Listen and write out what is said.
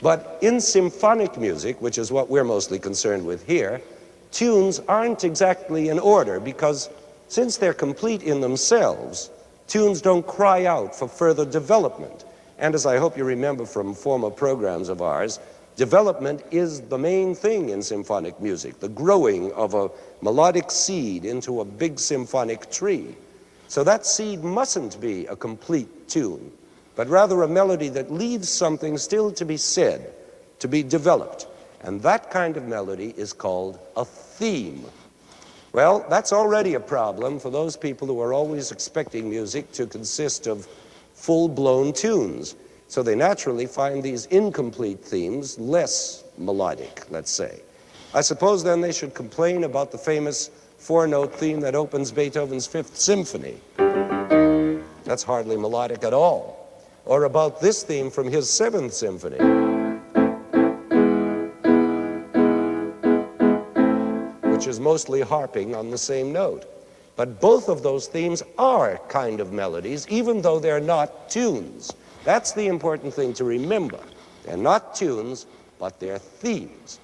But in symphonic music, which is what we're mostly concerned with here, tunes aren't exactly in order because since they're complete in themselves, tunes don't cry out for further development. And as I hope you remember from former programs of ours, development is the main thing in symphonic music, the growing of a melodic seed into a big symphonic tree. So that seed mustn't be a complete tune, but rather a melody that leaves something still to be said, to be developed. And that kind of melody is called a theme. Well, that's already a problem for those people who are always expecting music to consist of full-blown tunes. So they naturally find these incomplete themes less melodic, let's say. I suppose then they should complain about the famous four-note theme that opens Beethoven's Fifth Symphony. That's hardly melodic at all. Or about this theme from his Seventh Symphony. which is mostly harping on the same note. But both of those themes are kind of melodies, even though they're not tunes. That's the important thing to remember. They're not tunes, but they're themes.